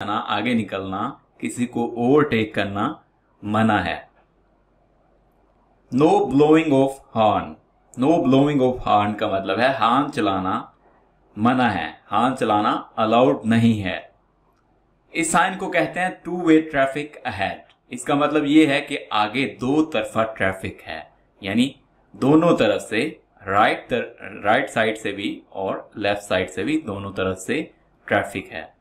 जाना आगे निकलना किसी को ओवरटेक करना मना है। No blowing of horn no blowing of horn का मतलब है हॉर्न चलाना मना है। हॉर्न चलाना अलाउड नहीं है। इस साइन को कहते हैं टू वे ट्रैफ़िक अहेड इसका मतलब यह है कि आगे दो तरफा ट्रैफ़िक है। यानी दोनों तरफ़ से राइट तर, राइट साइड से भी और लेफ़्ट साइड से भी दोनों तरफ़ से ट्रैफ़िक है।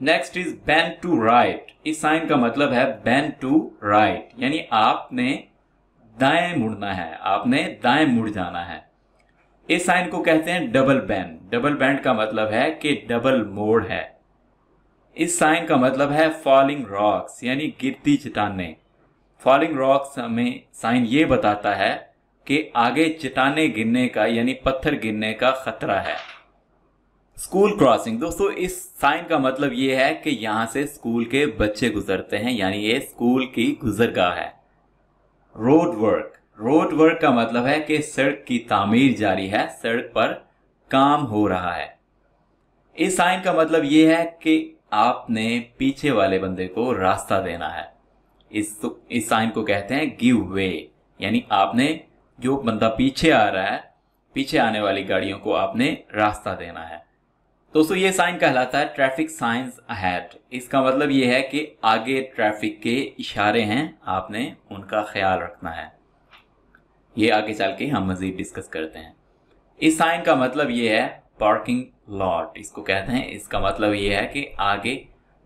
Next is ban to right इस साइन का मतलब है बैन टू राइट यानी आपने दाएँ मुड़ना है। आपने दाएँ मुड़ जाना है। इस साइन को कहते हैं डबल बैंड डबल बैंड का मतलब है कि डबल मोड़ है। इस साइन का मतलब है फॉलिंग रॉक्स यानी गिरती चट्टाने। फॉलिंग रॉक्स हमें साइन ये बताता है कि आगे चट्टाने गिरने का, यानी पत्थर गिरने का खतरा है। School crossing. दोस्तों, इस साइन का मतलब ये है कि यहाँ से स्कूल के बच्चे गुजरते हैं, यानी ये स्कूल की गुजरगाह है। Road work. रोड वर्क का मतलब है कि सड़क की तामीर जारी है, सड़क पर काम हो रहा है। इस साइन का मतलब ये है कि आपने पीछे वाले बंदे को रास्ता देना है। इस इस साइन को कहते हैं गिव वे, यानी आपने जो बंदा पीछे आ रहा है, पीछे आने वाली गाड़ियों को आपने रास्ता देना है। दोस्तों, ये साइन कहलाता है ट्रैफ़िक साइंस अहेड इसका मतलब ये है कि आगे ट्रैफ़िक के इशारे हैं, आपने उनका ख्याल रखना है। ये आगे चल के हम मजीद डिस्कस करते हैं। इस साइन का मतलब ये है पार्किंग लॉट इसको कहते हैं। इसका मतलब ये है कि आगे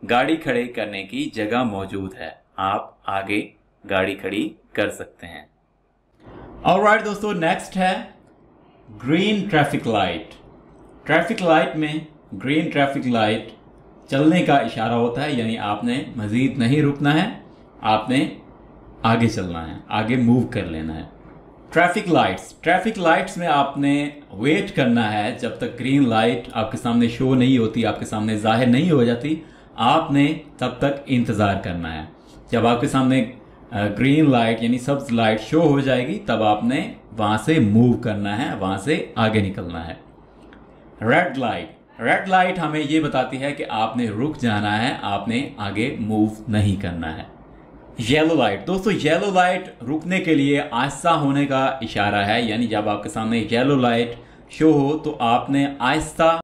गाड़ी खड़े करने की जगह मौजूद है। आप आगे गाड़ी खड़ी कर सकते हैं। और राइट दोस्तों नेक्स्ट है green traffic light traffic light में, ग्रीन ट्रैफ़िक लाइट चलने का इशारा होता है, यानी आपने मज़ीद नहीं रुकना है, आपने आगे चलना है, आगे मूव कर लेना है। ट्रैफ़िक लाइट्स ट्रैफ़िक लाइट्स में आपने वेट करना है, जब तक ग्रीन लाइट आपके सामने शो नहीं होती, आपके सामने ज़ाहिर नहीं हो जाती, आपने तब तक इंतज़ार करना है। जब आपके सामने ग्रीन लाइट यानी सब्ज लाइट शो हो जाएगी, तब आपने वहाँ से मूव करना है, वहाँ से आगे निकलना है। रेड लाइट रेड लाइट हमें ये बताती है कि आपने रुक जाना है, आपने आगे मूव नहीं करना है। येलो लाइट दोस्तों येलो लाइट रुकने के लिए आहिस्ता होने का इशारा है। यानी जब आपके सामने येलो लाइट शो हो तो आपने आहिस्ता